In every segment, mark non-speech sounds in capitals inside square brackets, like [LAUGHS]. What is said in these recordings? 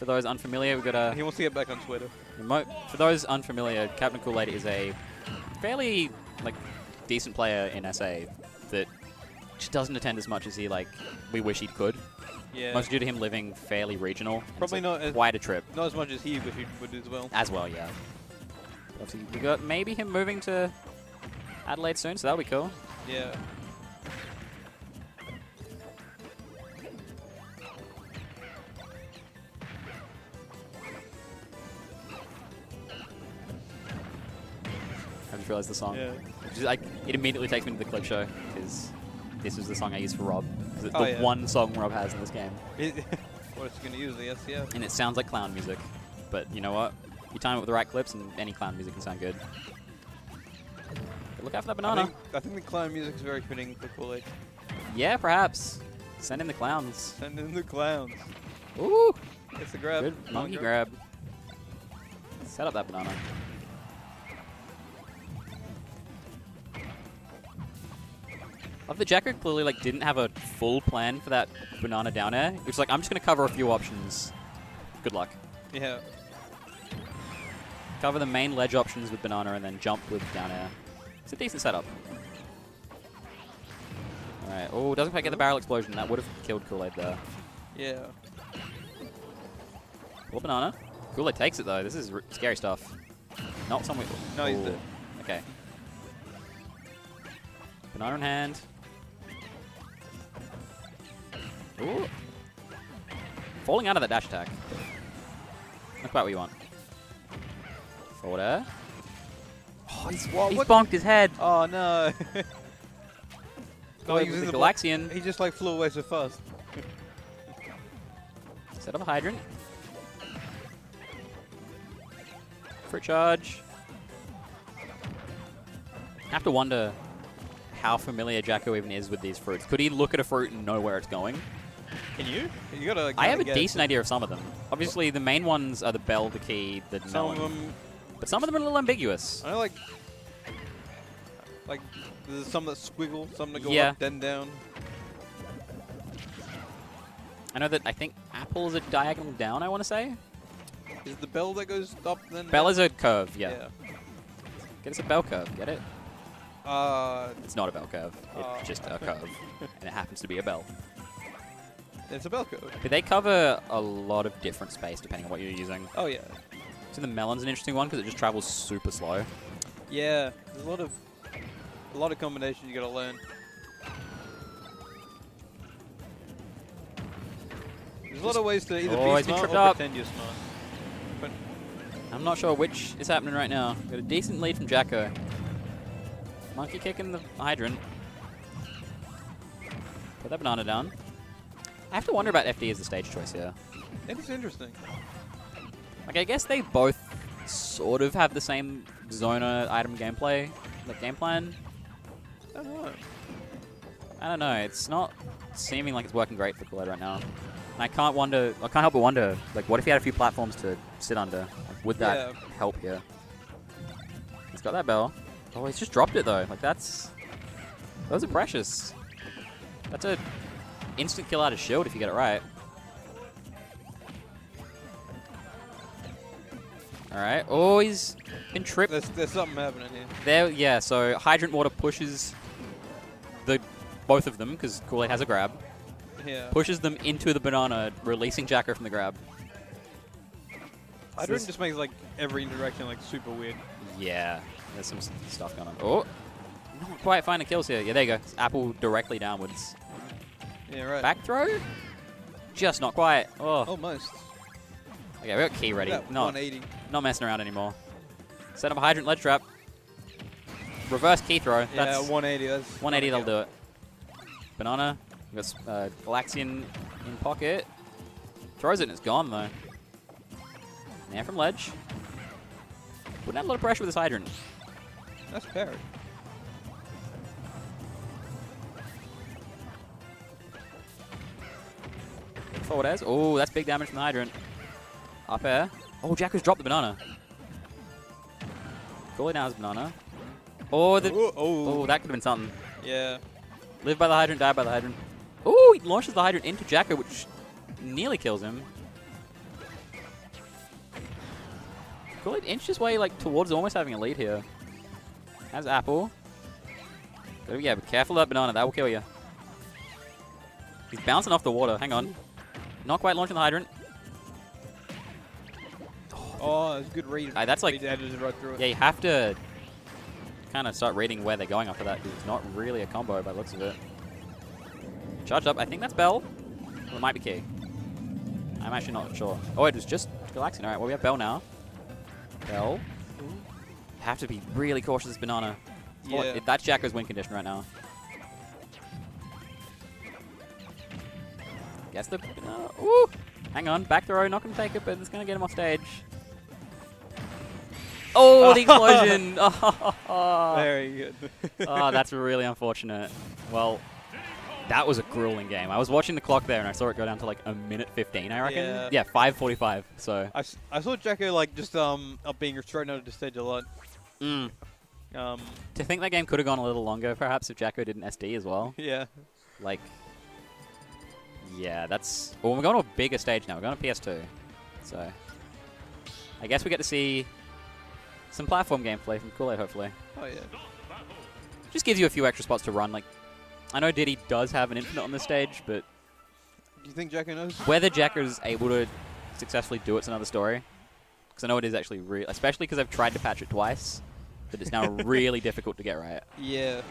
For those unfamiliar, we've got a He wants to get back on Twitter. For those unfamiliar, Captain Coolade is a fairly like decent player in SA that just doesn't attend as much as he like we wish he could. Yeah. Mostly due to him living fairly regional. Probably not as- quite a trip Not as much as he wish he would as well. as well. Yeah. Obviously, we got maybe him moving to Adelaide soon, so that'll be cool. Yeah. Realized the song. Yeah. Just, like, it immediately takes me to the clip show because this is the song I use for Rob. it's Oh, the yeah. one song Rob has in this game. [LAUGHS] what is he going to use? The SCF? and it sounds like clown music. But you know what? You time it with the right clips, and any clown music can sound good. But look out for that I banana. think, I think the clown music is very fitting for Coolade. Yeah, perhaps. Send in the clowns. Send in the clowns. Ooh, It's a grab. good monkey grab. grab. Set up that banana. Love that Jacko clearly like didn't have a full plan for that banana down air. He was like, I'm just gonna cover a few options. Good luck. Yeah. Cover the main ledge options with banana and then jump with down air. It's a decent setup. Alright, oh, doesn't quite get the barrel explosion. That would have killed Coolade there. Yeah. Or banana. Coolade takes it though. This is scary stuff. Not somewhere. No, he's. Okay. Banana in hand. Ooh. Falling out of that dash attack. Not quite what you want. Forward air. Oh, he's, he's what- bonked his head. Oh, no. [LAUGHS] Oh, he it was was in the blo- Galaxian. He just like flew away so fast. [LAUGHS] Set up a hydrant. Fruit charge. I have to wonder how familiar Jacko even is with these fruits. Could he look at a fruit and know where it's going? Can you? You gotta. I have a guess. decent idea of some of them. Obviously, the main ones are the bell, the key, the Some melon. of them. But some of them are a little ambiguous. I know, like. Like, there's some that squiggle, some that go Yeah. up, then down. I know that I think apple is a diagonal down, I want to say. Is it the bell that goes up then? Bell down? is a curve, yeah. Get us a bell curve, get it? Uh, It's not a bell curve. It's Oh. just a [LAUGHS] curve. and it happens to be a bell. It's a bell curve. But they cover a lot of different space depending on what you're using. Oh yeah. So the melon's an interesting one because it just travels super slow. Yeah. There's a lot of, a lot of combinations you gotta learn. There's a lot of ways to either Oh, be smart or up. pretend you're smart. But I'm not sure which is happening right now. Got a decent lead from Jacko. Monkey kicking the hydrant. Put that banana down. I have to wonder about FD as the stage choice here. it is interesting. Like, I guess they both sort of have the same Zona item gameplay, like game plan. I don't know. I don't know. It's not seeming like it's working great for Coolade right now. And I can't wonder. I can't help but wonder. Like, what if he had a few platforms to sit under? Like, would that Yeah. help here? He's got that bell. Oh, he's just dropped it though. Like that's those are precious. That's a instant kill out of shield if you get it right. All right. Oh, he's been tripped. There's, there's something happening here. There, yeah. So hydrant water pushes the both of them because Coolade has a grab. Yeah. Pushes them into the banana, releasing Jacko from the grab. I So this- just makes like every interaction like super weird. Yeah, there's some stuff going on. Oh, not quite finding kills here. Yeah, there you go. Apple directly downwards. Yeah, right. Back throw? Just not quite. Oh, Almost. okay, we got key ready. Not, 180. not messing around anymore. Set up a hydrant ledge trap. Reverse key throw. Yeah, That's 180. That's 180. That'll do it. Banana. We got uh, Galaxian in pocket. Throws it and it's gone though. Now from ledge. Wouldn't have a lot of pressure with this hydrant. That's parry. Oh, that's big damage from the hydrant. Up air. Oh, Jacko's dropped the banana. Goalie now has banana. Oh, the, oh, oh. oh, that could have been something. yeah. Live by the hydrant, die by the hydrant. Oh, he launches the hydrant into Jacko, which nearly kills him. Coolade inched his way like towards almost having a lead here. Has Apple. Gotta be, yeah, be careful of that banana. That will kill you. He's bouncing off the water. Hang on. Not quite launching the hydrant. Oh, that's a good read. Uh, that's like- He edged it right through it. Yeah, you have to kind of start reading where they're going after that. 'cause It's not really a combo by the looks of it. Charged up. I think that's Bell. Or it might be Key. I'm actually not sure. Oh, it was just Galaxian. All right, well, we have Bell now. Bell. Have to be really cautious banana. Yeah. it- that's Jacko's win condition right now. Guess the banana. Ooh! Hang on, back throw, not going to take it, but it's going to get him off stage. Oh, the [LAUGHS] explosion! oh, [LAUGHS] [LAUGHS] Very good. oh, that's really unfortunate. Well, that was a grueling game. I was watching the clock there and I saw it go down to like a minute 15, I reckon. Yeah. Yeah, 5.45, so. I, I saw Jacko like just um up being thrown out of the stage a lot. Mm. Um, To think that game could have gone a little longer, perhaps, if Jacko did an SD as well. yeah. Like, yeah, that's. Well, we're going to a bigger stage now. We're going to PS2. So, I guess we get to see some platform gameplay from Coolade, hopefully. Oh yeah. Just gives you a few extra spots to run. Like, I know Diddy does have an infinite on this stage, but Do you think Jacko knows? whether Jacko is able to successfully do it's another story. Because I know it is actually real, especially because I've tried to patch it twice, that it's now [LAUGHS] really difficult to get right. Yeah.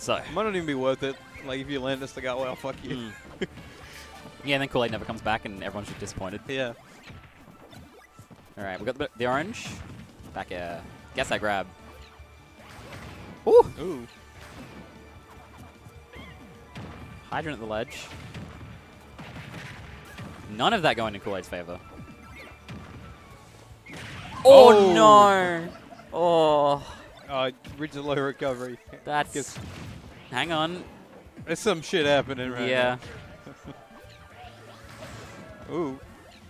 So, It might not even be worth it. Like if you land this, like, oh well, fuck you. mm. [LAUGHS] yeah, and then Coolade never comes back, and everyone's just disappointed. Yeah. All right, we got the, the orange. Back air. Guess that grab. Ooh! Ooh. Hydrant at the ledge. None of that going in Coolade's favor. Oh, Oh. no! Oh, Uh, a low recovery. that's... Guess- Hang on. There's some shit happening right yeah. now. [LAUGHS] Ooh.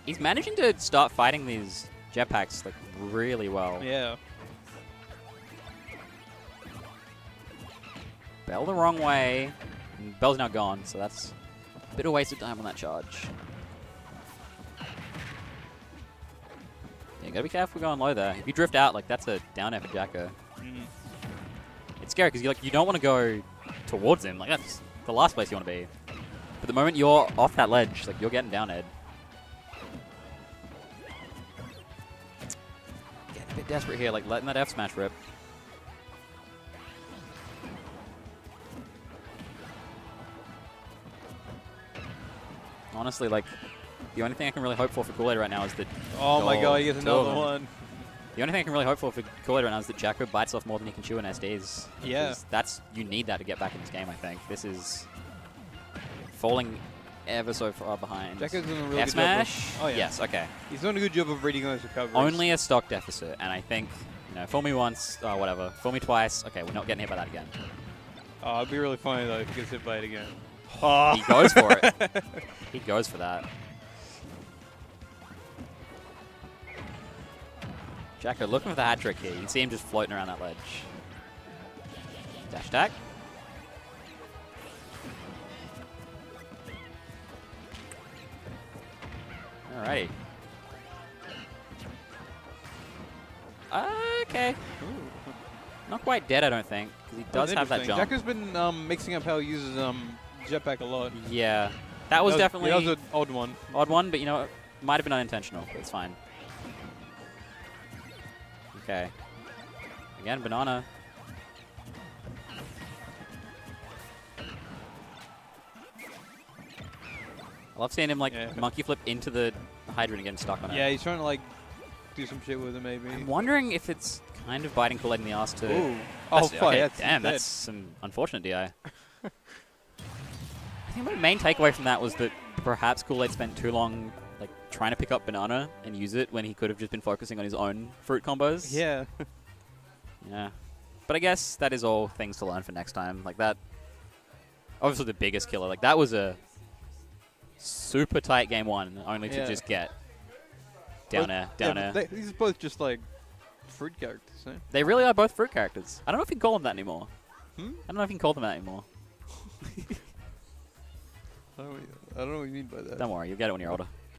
He's managing to start fighting these jetpacks, like, really well. Yeah. Bell the wrong way. Bell's now gone, so that's a bit of waste of time on that charge. Yeah, you gotta be careful going low there. If you drift out, like that's a down air for Jacko. Mm. It's scary because you like you don't want to go towards him. Like that's the last place you want to be. But the moment you're off that ledge, like you're getting down Ed. Getting a bit desperate here, like letting that F smash rip. Honestly, like the only thing I can really hope for for Coolade right now is that Oh, my god, he gets another one. The only thing I can really hope for for Coolade right now is that Jacko bites off more than he can chew in SDs. Yeah. That's you need that to get back in this game. I think this is falling ever so far behind. Jacko's doing a really F good job. smash. Of, oh yeah. Yes. Okay. He's doing a good job of reading those recoveries. Only a stock deficit, and I think you know, fool me once, oh, whatever. Fool me twice. Okay, we're not getting hit by that again. Oh, it'd be really funny though if he gets hit by it again. He oh. goes for it. [LAUGHS] He goes for that. Jacko looking for the hat trick here. You can see him just floating around that ledge. Dash attack. Alrighty. Okay. Not quite dead, I don't think, because he does have that jump. Jacko's been um, mixing up how he uses um, jetpack a lot. Yeah, that was definitely that was an odd one. odd one, but you know, it might have been unintentional. It's fine. Okay. Again, banana. I love seeing him like Yeah. monkey flip into the hydrant and getting stuck on it. Yeah, he's trying to like do some shit with it maybe. I'm wondering if it's kind of biting Coolade in the ass too. Ooh. Oh fuck! okay, that's damn, dead. that's some unfortunate DI. [LAUGHS] I think my main takeaway from that was that perhaps Coolade spent too long trying to pick up banana and use it when he could have just been focusing on his own fruit combos. Yeah. [LAUGHS] [LAUGHS] Yeah. But I guess that is all things to learn for next time. Like that obviously the biggest killer. Like that was a super tight game one, only to Yeah. just get down air, down air. they- these are both just like fruit characters. Eh? They really are both fruit characters. I don't know if you can call them that anymore. Hmm? I don't know if you can call them that anymore. [LAUGHS] I don't, I don't know what you mean by that. Don't worry, you'll get it when you're older.